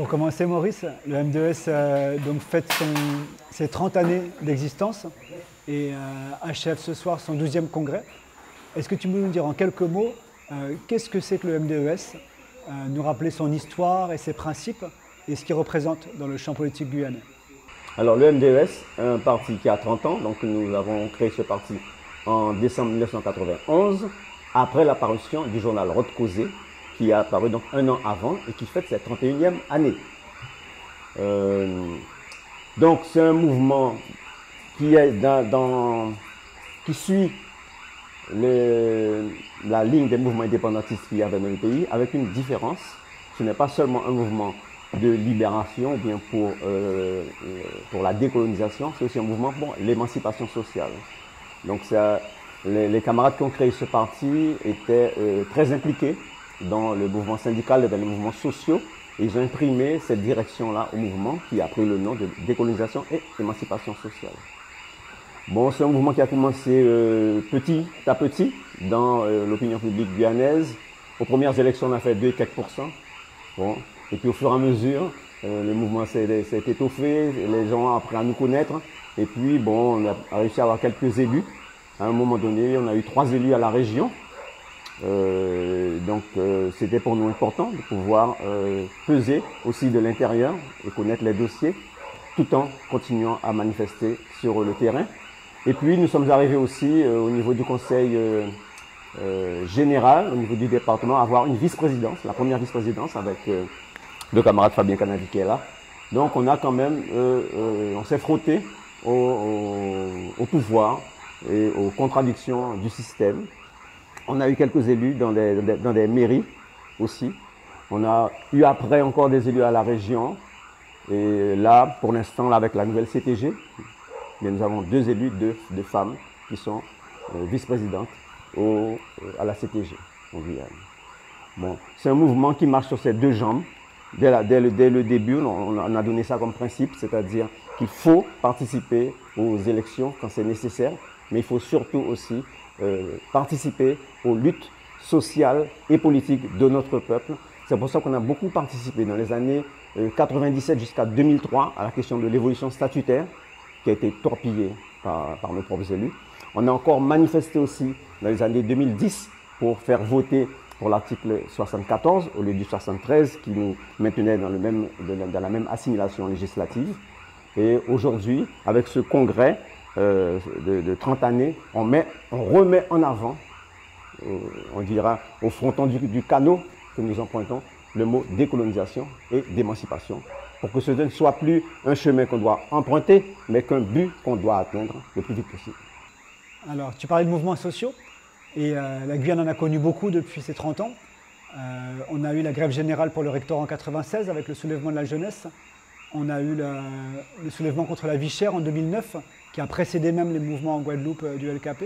Pour commencer, Maurice, le M2S euh, donc fête ses 30 années d'existence et euh, achève ce soir son 12e congrès. Est-ce que tu peux nous dire en quelques mots euh, qu'est-ce que c'est que le MDES Nous rappeler son histoire et ses principes et ce qu'il représente dans le champ politique guyanais? Alors le MDES un parti qui a 30 ans, donc nous avons créé ce parti en décembre 1991 après l'apparition du journal Roth Causé qui a apparu donc un an avant et qui fête sa 31e année. Euh, donc c'est un mouvement qui est dans, qui suit la ligne des mouvements indépendantistes qu'il y avait dans le pays, avec une différence. Ce n'est pas seulement un mouvement de libération bien pour, euh, euh, la décolonisation, c'est aussi un mouvement pour l'émancipation sociale. Donc ça, les, camarades qui ont créé ce parti étaient très impliqués dans le mouvement syndical et dans les mouvements sociaux. ils ont imprimé cette direction-là au mouvement qui a pris le nom de décolonisation et émancipation sociale. Bon, c'est un mouvement qui a commencé euh, petit à petit dans euh, l'opinion publique guyanaise. Aux premières élections, on a fait 2 quelques Bon, et puis au fur et à mesure, euh, le mouvement s'est étoffé, les gens ont appris à nous connaître. Et puis, bon, on a réussi à avoir quelques élus. À un moment donné, on a eu trois élus à la région. Euh, donc euh, c'était pour nous important de pouvoir euh, peser aussi de l'intérieur et connaître les dossiers tout en continuant à manifester sur le terrain. Et puis nous sommes arrivés aussi au niveau du conseil général, au niveau du département, à avoir une vice-présidence, la première vice-présidence avec le camarade Fabien Canadi qui est là. Donc on a quand même, on s'est frotté au pouvoir et aux contradictions du système on a eu quelques élus dans des, mairies aussi. On a eu après encore des élus à la région. Et là, pour l'instant, avec la nouvelle CTG, nous avons deux élus, deux, femmes qui sont euh, vice-présidentes euh, à la CTG Bon, c'est un mouvement qui marche sur ses deux jambes. Dès, le, début, on, a donné ça comme principe, c'est-à-dire qu'il faut participer aux élections quand c'est nécessaire, mais il faut surtout aussi euh, participer aux luttes sociales et politiques de notre peuple. C'est pour ça qu'on a beaucoup participé dans les années 97 euh, jusqu'à 2003 à la question de l'évolution statutaire qui a été torpillée par, nos propres élus. On a encore manifesté aussi dans les années 2010 pour faire voter pour l'article 74 au lieu du 73 qui nous maintenait dans la même assimilation législative. Et aujourd'hui, avec ce congrès, euh, de, 30 années, on, met, on remet en avant, euh, on dira au fronton du, canot que nous empruntons, le mot décolonisation et d'émancipation, pour que ce ne soit plus un chemin qu'on doit emprunter, mais qu'un but qu'on doit atteindre le plus vite possible. Alors, tu parlais de mouvements sociaux, et euh, la Guyane en a connu beaucoup depuis ces 30 ans. on a eu la grève générale pour le rectorat en 96 avec le soulèvement de la jeunesse. On a eu le soulèvement contre la vie chère en 2009 qui a précédé même les mouvements en Guadeloupe euh, du LKP,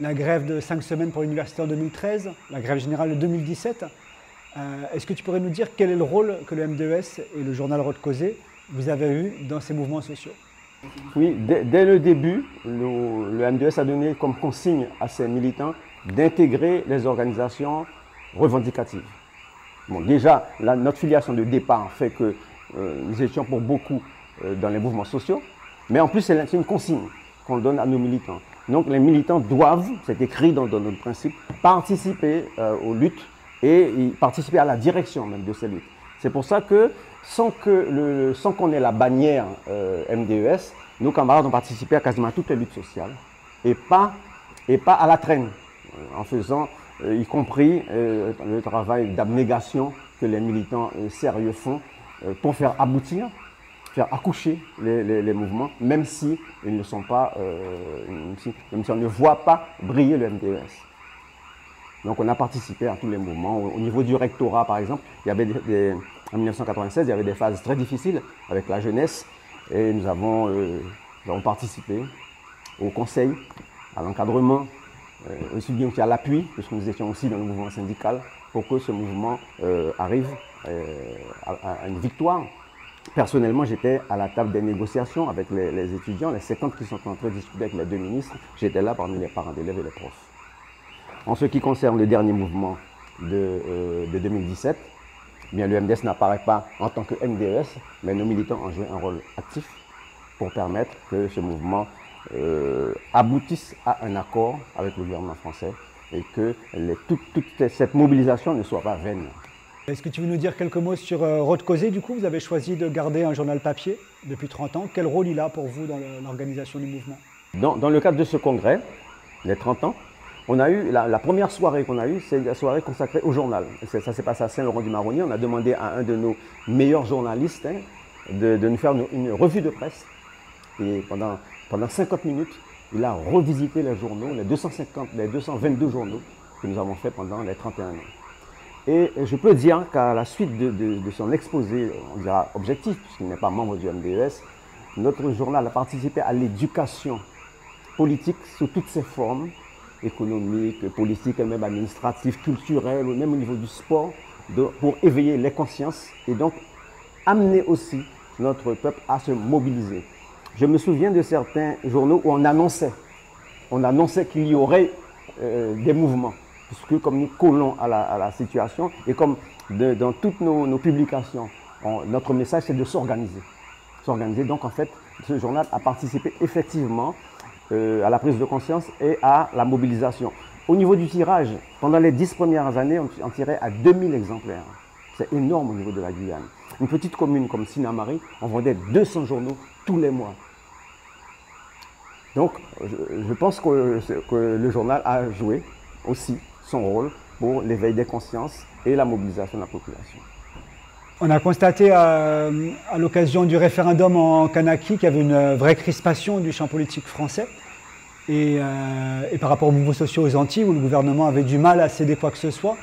la grève de 5 semaines pour l'université en 2013, la grève générale de 2017. Euh, est-ce que tu pourrais nous dire quel est le rôle que le MDES et le journal Roth Causé vous avez eu dans ces mouvements sociaux? Oui, dès, le début, le, MDES a donné comme consigne à ses militants d'intégrer les organisations revendicatives. Bon, déjà, notre filiation de départ fait que nous étions pour beaucoup dans les mouvements sociaux, mais en plus, c'est une consigne qu'on donne à nos militants. Donc les militants doivent, c'est écrit dans, notre principe, participer euh, aux luttes et participer à la direction même de ces luttes. C'est pour ça que sans qu'on ait la bannière euh, MDES, nos camarades ont participé à quasiment toutes les luttes sociales et pas, à la traîne, euh, en faisant y compris le travail d'abnégation que les militants sérieux font pour faire aboutir faire accoucher les, mouvements, même si ils ne sont pas, euh, même, si, on ne voit pas briller le MDES. Donc on a participé à tous les mouvements. Au, niveau du rectorat, par exemple, il y avait en 1996, il y avait des phases très difficiles avec la jeunesse et nous avons, euh, avons participé au conseil, à l'encadrement, euh, aussi bien qu'à l'appui, puisque nous étions aussi dans le mouvement syndical, pour que ce mouvement arrive à une victoire Personnellement, j'étais à la table des négociations avec les, étudiants, les 50 qui sont en train de discuter avec les deux ministres. J'étais là parmi les parents d'élèves et les profs. En ce qui concerne le dernier mouvement de, 2017, eh bien, le MDS n'apparaît pas en tant que MDS, mais nos militants ont joué un rôle actif pour permettre que ce mouvement euh, aboutisse à un accord avec le gouvernement français et que toute, cette mobilisation ne soit pas vaine. Est-ce que tu veux nous dire quelques mots sur euh, Causé Du coup, vous avez choisi de garder un journal papier depuis 30 ans. Quel rôle il a pour vous dans l'organisation du mouvement? Dans, le cadre de ce congrès, les 30 ans, on a eu la, première soirée qu'on a eue, c'est la soirée consacrée au journal. Ça s'est passé à Saint-Laurent-du-Maroni. On a demandé à un de nos meilleurs journalistes hein, de, nous faire une, revue de presse. Et pendant, pendant 50 minutes, il a revisité les journaux, les 250, les 222 journaux que nous avons fait pendant les 31 ans. Et je peux dire qu'à la suite de, son exposé, on dira objectif, puisqu'il n'est pas membre du MDES, notre journal a participé à l'éducation politique sous toutes ses formes, économique, politique, même administrative, culturelle, ou même au niveau du sport, pour éveiller les consciences et donc amener aussi notre peuple à se mobiliser. Je me souviens de certains journaux où on annonçait, on annonçait qu'il y aurait euh, des mouvements, puisque comme nous collons à la, situation et comme dans toutes nos, publications, notre message c'est de s'organiser. S'organiser. Donc en fait, ce journal a participé effectivement euh, à la prise de conscience et à la mobilisation. Au niveau du tirage, pendant les dix premières années, on, tirait à 2000 exemplaires. C'est énorme au niveau de la Guyane. Une petite commune comme Sinamari, on vendait 200 journaux tous les mois. Donc, je, pense que, le journal a joué aussi son rôle pour l'éveil des consciences et la mobilisation de la population. On a constaté euh, à l'occasion du référendum en Kanaki qu'il y avait une vraie crispation du champ politique français. Euh, et, par rapport aux mouvements sociaux aux Antilles, où le gouvernement avait du mal à céder quoi que ce soit,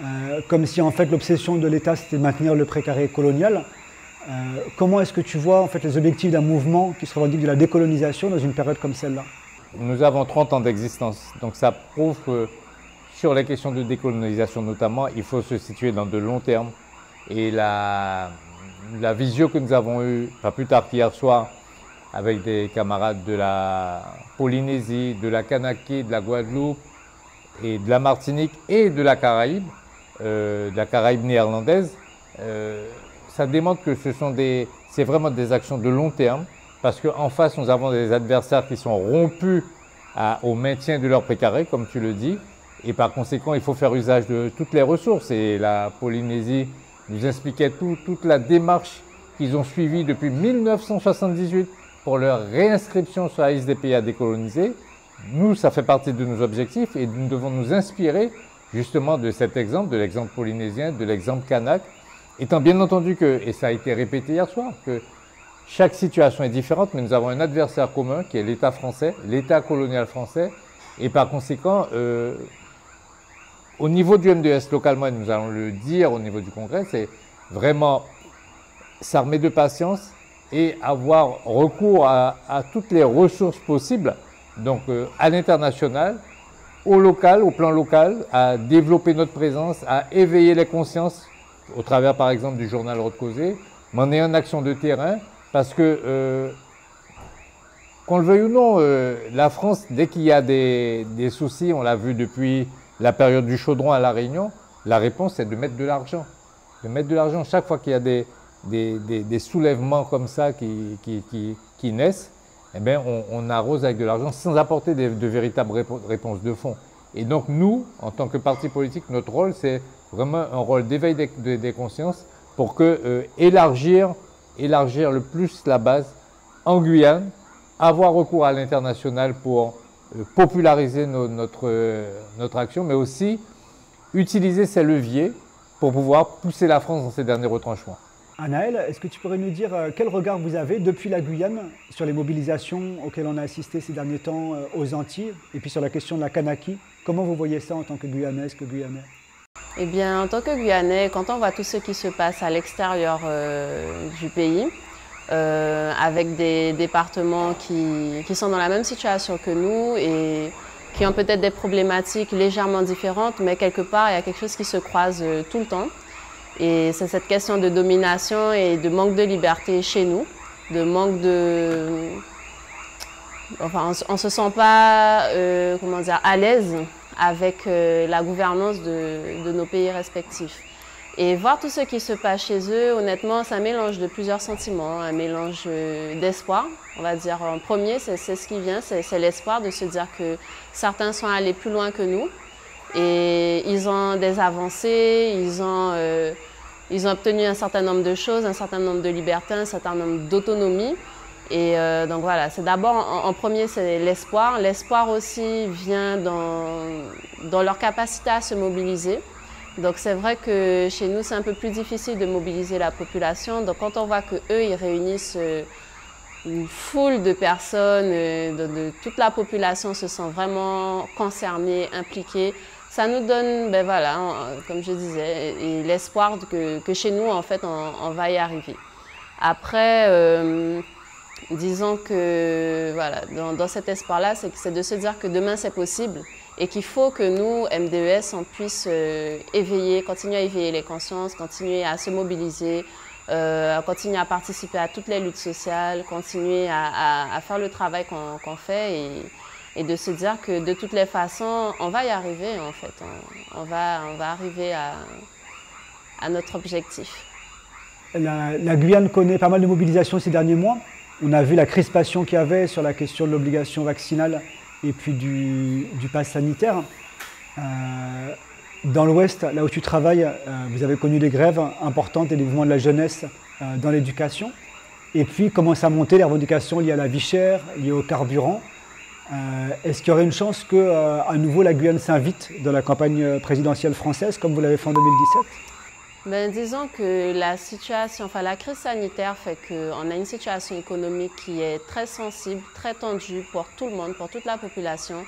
euh, comme si en fait l'obsession de l'État c'était de maintenir le précaré colonial. Euh, comment est-ce que tu vois en fait les objectifs d'un mouvement qui se revendique de la décolonisation dans une période comme celle-là? Nous avons 30 ans d'existence, donc ça prouve que sur les questions de décolonisation notamment, il faut se situer dans de long terme. Et la, la vision que nous avons eue, pas plus tard qu'hier soir, avec des camarades de la Polynésie, de la Kanaki, de la Guadeloupe et de la Martinique et de la Caraïbe, euh, de la Caraïbe néerlandaise, euh, ça démontre que ce sont des, c'est vraiment des actions de long terme, parce qu'en face, nous avons des adversaires qui sont rompus au maintien de leur précaré, comme tu le dis, et par conséquent, il faut faire usage de toutes les ressources. Et la Polynésie nous expliquait toute la démarche qu'ils ont suivie depuis 1978 pour leur réinscription sur la liste des pays à décoloniser. Nous, ça fait partie de nos objectifs et nous devons nous inspirer justement de cet exemple, de l'exemple polynésien, de l'exemple kanak, étant bien entendu que, et ça a été répété hier soir, que chaque situation est différente, mais nous avons un adversaire commun qui est l'État français, l'État colonial français, et par conséquent, euh, au niveau du MDS localement, et nous allons le dire au niveau du Congrès, c'est vraiment s'armer de patience, et avoir recours à, toutes les ressources possibles, donc euh, à l'international, au local, au plan local, à développer notre présence, à éveiller les consciences au travers par exemple du journal Causé, mais en ayant une action de terrain, parce que euh, qu'on le veuille ou non, euh, la France, dès qu'il y a des, des soucis, on l'a vu depuis la période du chaudron à La Réunion, la réponse est de mettre de l'argent. De mettre de l'argent chaque fois qu'il y a des, des, soulèvements comme ça qui, qui, naissent, eh bien, on, arrose avec de l'argent sans apporter de véritables réponses de fond. Et donc nous, en tant que parti politique, notre rôle, c'est vraiment un rôle d'éveil des, consciences pour que euh, élargir, élargir le plus la base en Guyane, avoir recours à l'international pour euh, populariser notre, notre action, mais aussi utiliser ces leviers pour pouvoir pousser la France dans ses derniers retranchements. Anaël, est-ce que tu pourrais nous dire euh, quel regard vous avez depuis la Guyane sur les mobilisations auxquelles on a assisté ces derniers temps euh, aux Antilles et puis sur la question de la Kanaki? Comment vous voyez ça en tant que Guyanaise, que Guyanais? Eh bien, en tant que Guyanais, quand on voit tout ce qui se passe à l'extérieur euh, du pays, avec des départements qui, qui, sont dans la même situation que nous et qui ont peut-être des problématiques légèrement différentes, mais quelque part, il y a quelque chose qui se croise tout le temps. Et c'est cette question de domination et de manque de liberté chez nous, de manque de... Enfin, on ne se sent pas, euh, comment dire, à l'aise avec euh, la gouvernance de, nos pays respectifs. Et voir tout ce qui se passe chez eux, honnêtement, un mélange de plusieurs sentiments, un mélange euh, d'espoir. On va dire en premier, c'est ce qui vient, c'est l'espoir de se dire que certains sont allés plus loin que nous et ils ont des avancées, ils ont, euh, ils ont obtenu un certain nombre de choses, un certain nombre de libertés, un certain nombre d'autonomie. Et euh, donc voilà, c'est d'abord en, premier, c'est l'espoir. L'espoir aussi vient dans, dans leur capacité à se mobiliser. Donc c'est vrai que chez nous, c'est un peu plus difficile de mobiliser la population. Donc quand on voit qu'eux, ils réunissent euh, une foule de personnes, euh, de, toute la population se sent vraiment concernée, impliquée, ça nous donne, ben voilà, comme je disais, l'espoir que, que, chez nous, en fait, on, va y arriver. Après, euh, disons que voilà, dans, dans cet espoir-là, c'est de se dire que demain c'est possible et qu'il faut que nous, MDES, on puisse euh, éveiller, continuer à éveiller les consciences, continuer à se mobiliser, euh, continuer à participer à toutes les luttes sociales, continuer à, faire le travail qu'on fait et, de se dire que de toutes les façons, on va y arriver en fait. On, va, on va arriver à, à notre objectif. La, la, Guyane connaît pas mal de mobilisations ces derniers mois. On a vu la crispation qu'il y avait sur la question de l'obligation vaccinale et puis du, pass sanitaire. Euh, dans l'Ouest, là où tu travailles, euh, vous avez connu des grèves importantes et des mouvements de la jeunesse euh, dans l'éducation. Et puis commencent à monter les revendications liées à la vie chère, liées au carburant? Est-ce qu'il y aurait une chance que, à nouveau, la Guyane s'invite dans la campagne présidentielle française, comme vous l'avez fait en 2017 ben, disons que la situation, enfin la crise sanitaire fait qu'on a une situation économique qui est très sensible, très tendue pour tout le monde, pour toute la population.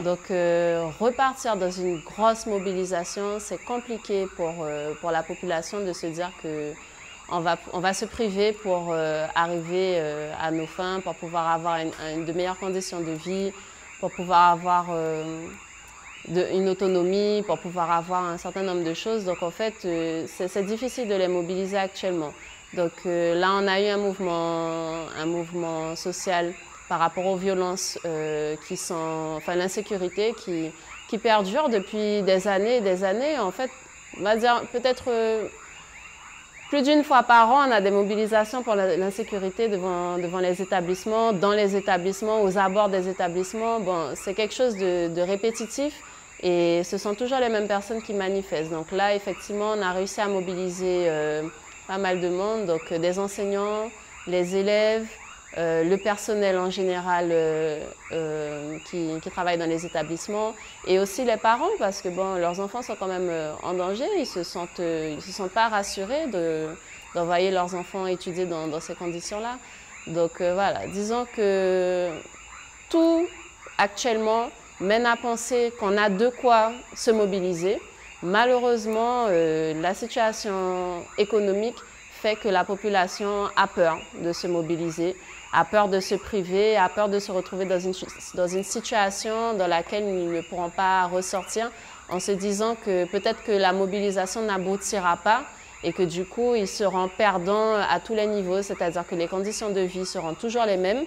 Donc euh, repartir dans une grosse mobilisation, c'est compliqué pour, euh, pour la population de se dire que on va, on va se priver pour euh, arriver à nos fins, pour pouvoir avoir une, de meilleures conditions de vie, pour pouvoir avoir une autonomie, pour pouvoir avoir un certain nombre de choses. Donc en fait, euh, c'est difficile de les mobiliser actuellement. Donc euh, là, on a eu un mouvement, un mouvement social par rapport aux violences euh, qui sont, enfin l'insécurité qui, qui perdure depuis des années et des années. En fait, on va dire peut-être plus d'une fois par an, on a des mobilisations pour l'insécurité devant, devant les établissements, dans les établissements, aux abords des établissements. Bon, c'est quelque chose de, de répétitif. Et ce sont toujours les mêmes personnes qui manifestent. Donc là, effectivement, on a réussi à mobiliser euh, pas mal de monde, donc euh, des enseignants, les élèves, euh, le personnel en général qui, qui, travaille dans les établissements et aussi les parents parce que bon, leurs enfants sont quand même en danger, ils se sentent, ils se sentent pas rassurés d'envoyer leurs enfants étudier dans, dans ces conditions-là. Donc voilà, disons que tout actuellement mène à penser qu'on a de quoi se mobiliser. Malheureusement, euh, la situation économique fait que la population a peur de se mobiliser, a peur de se priver, a peur de se retrouver dans une, dans une situation dans laquelle ils ne pourront pas ressortir en se disant que peut-être que la mobilisation n'aboutira pas et que du coup, ils seront perdants à tous les niveaux, c'est-à-dire que les conditions de vie seront toujours les mêmes,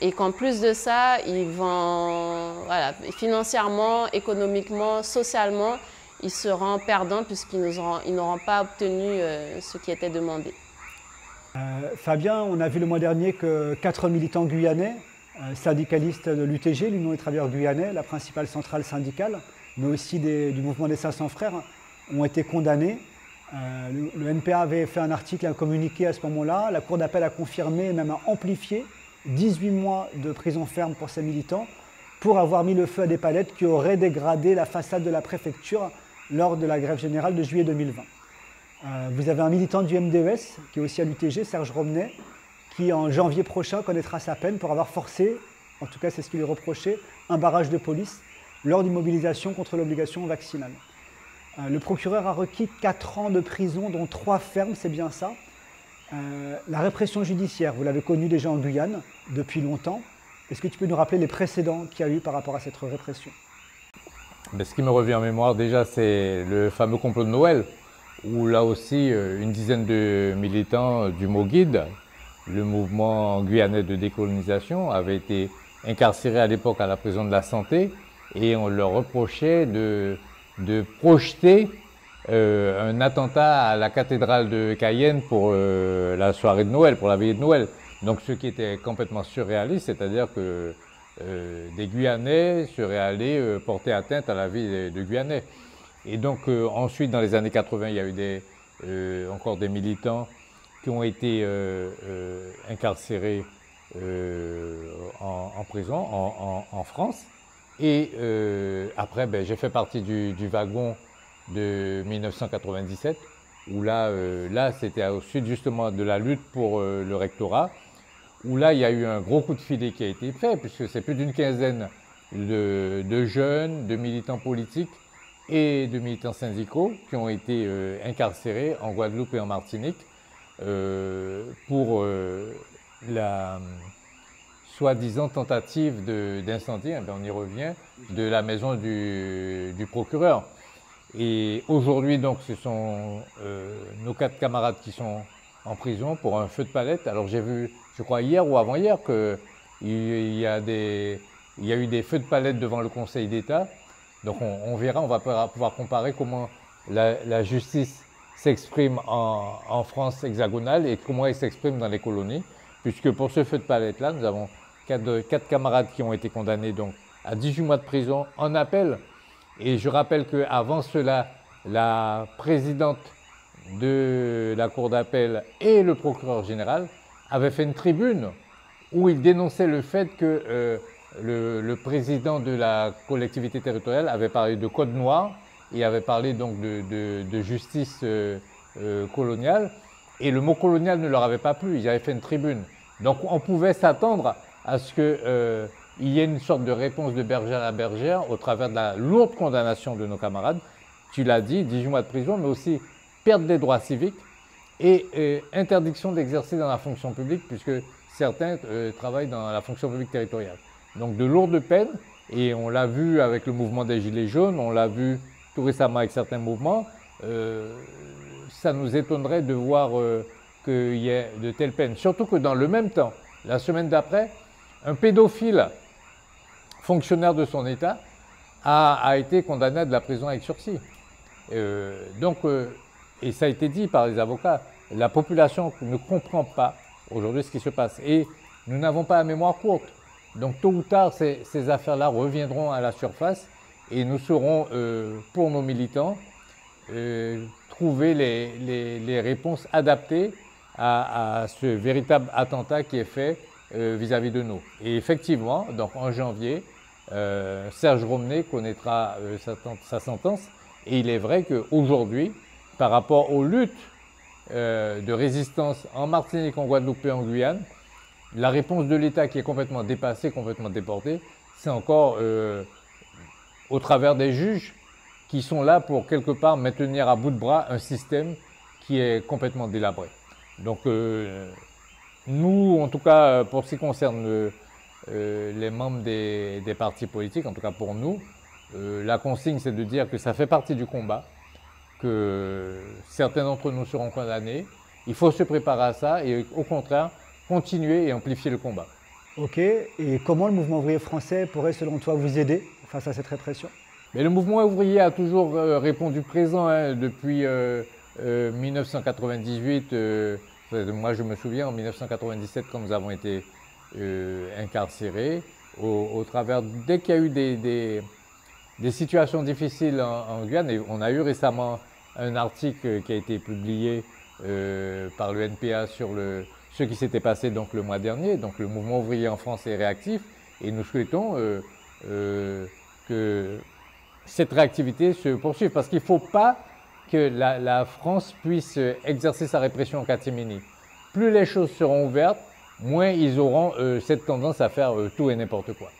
et qu'en plus de ça, ils vont, voilà, financièrement, économiquement, socialement, ils seront perdants puisqu'ils n'auront pas obtenu euh, ce qui était demandé. Euh, Fabien, on a vu le mois dernier que quatre militants guyanais, euh, syndicalistes de l'UTG, l'Union des travailleurs guyanais, la principale centrale syndicale, mais aussi du mouvement des 500 frères, ont été condamnés. Le, NPA avait fait un article, un communiqué à ce moment-là. La Cour d'appel a confirmé même a amplifié 18 mois de prison ferme pour ces militants pour avoir mis le feu à des palettes qui auraient dégradé la façade de la préfecture lors de la grève générale de juillet 2020. Euh, vous avez un militant du MDES qui est aussi à l'UTG, Serge Romney, qui en janvier prochain connaîtra sa peine pour avoir forcé, en tout cas c'est ce qu'il est reproché, un barrage de police lors d'une mobilisation contre l'obligation vaccinale. Euh, le procureur a requis 4 ans de prison, dont 3 fermes, c'est bien ça, euh, la répression judiciaire, vous l'avez connue déjà en Guyane depuis longtemps. Est-ce que tu peux nous rappeler les précédents qu'il y a eu par rapport à cette répression? Ce qui me revient en mémoire déjà, c'est le fameux complot de Noël, où là aussi euh, une dizaine de militants du MOGUID, le mouvement guyanais de décolonisation, avaient été incarcérés à l'époque à la prison de la santé et on leur reprochait de projeter un attentat à la cathédrale de Cayenne pour la soirée de Noël, pour la veillée de Noël. Donc ce qui était complètement surréaliste, c'est-à-dire que des Guyanais seraient allés porter atteinte à la vie de, Guyanais. Et donc ensuite, dans les années 80, il y a eu des, encore des militants qui ont été incarcérés en, prison en, France. Et après, ben, j'ai fait partie du, du wagon de 1997, où là, euh, là c'était au sud justement de la lutte pour euh, le rectorat, où là, il y a eu un gros coup de filet qui a été fait, puisque c'est plus d'une quinzaine de, jeunes, de militants politiques et de militants syndicaux qui ont été euh, incarcérés en Guadeloupe et en Martinique pour la soi-disant tentative d'incendie, eh on y revient, de la maison du, du procureur. Et aujourd'hui, donc, ce sont euh, nos quatre camarades qui sont en prison pour un feu de palette. Alors j'ai vu, je crois hier ou avant-hier, qu'il y, a y a eu des feux de palette devant le Conseil d'État. Donc on, verra, on va pouvoir comparer comment la, justice s'exprime en, France hexagonale et comment elle s'exprime dans les colonies. Puisque pour ce feu de palette-là, nous avons quatre, quatre, camarades qui ont été condamnés donc, à 18 mois de prison en appel et je rappelle qu'avant cela, la présidente de la Cour d'appel et le procureur général avaient fait une tribune où ils dénonçaient le fait que euh, le, président de la collectivité territoriale avait parlé de code noir et avait parlé donc de, justice euh, euh, coloniale. Et le mot colonial ne leur avait pas plu, ils avaient fait une tribune. Donc on pouvait s'attendre à ce que il y a une sorte de réponse de bergère à bergère au travers de la lourde condamnation de nos camarades. Tu l'as dit, 18 mois de prison, mais aussi perte des droits civiques et euh, interdiction d'exercer dans la fonction publique, puisque certains euh, travaillent dans la fonction publique territoriale. Donc de lourdes peines, et on l'a vu avec le mouvement des Gilets jaunes, on l'a vu tout récemment avec certains mouvements. Euh, ça nous étonnerait de voir qu'il y ait de telles peines. Surtout que dans le même temps, la semaine d'après, un pédophile fonctionnaire de son État, a, été condamné à de la prison avec sursis. Euh, donc, euh, et ça a été dit par les avocats, la population ne comprend pas aujourd'hui ce qui se passe. Et nous n'avons pas la mémoire courte. Donc, tôt ou tard, ces, affaires-là reviendront à la surface et nous saurons, euh, pour nos militants, trouver les, réponses adaptées à, ce véritable attentat qui est fait vis-à-vis -vis de nous. Et effectivement, donc en janvier, euh, Serge Romney connaîtra euh, sa, sentence. Et il est vrai qu'aujourd'hui, par rapport aux luttes euh, de résistance en Martinique, en Guadeloupe et en Guyane, la réponse de l'État qui est complètement dépassée, complètement déportée, c'est encore au travers des juges qui sont là pour quelque part maintenir à bout de bras un système qui est complètement délabré. Donc nous, en tout cas, pour ce qui concerne euh, les membres des, partis politiques, en tout cas pour nous, euh, la consigne c'est de dire que ça fait partie du combat, que certains d'entre nous seront condamnés. Il faut se préparer à ça et au contraire continuer et amplifier le combat. Ok, et comment le mouvement ouvrier français pourrait selon toi vous aider face à cette répression? Mais Le mouvement ouvrier a toujours euh, répondu présent hein, depuis 1998. moi je me souviens en 1997 quand nous avons été euh, incarcérés au, travers, dès qu'il y a eu des, des, situations difficiles en, Guyane, et on a eu récemment un article qui a été publié euh, par le NPA sur le, ce qui s'était passé donc le mois dernier. Donc le mouvement ouvrier en France est réactif et nous souhaitons euh, que cette réactivité se poursuive parce qu'il ne faut pas que la, la, France puisse exercer sa répression en catimini. Plus les choses seront ouvertes, moins ils auront euh, cette tendance à faire euh, tout et n'importe quoi.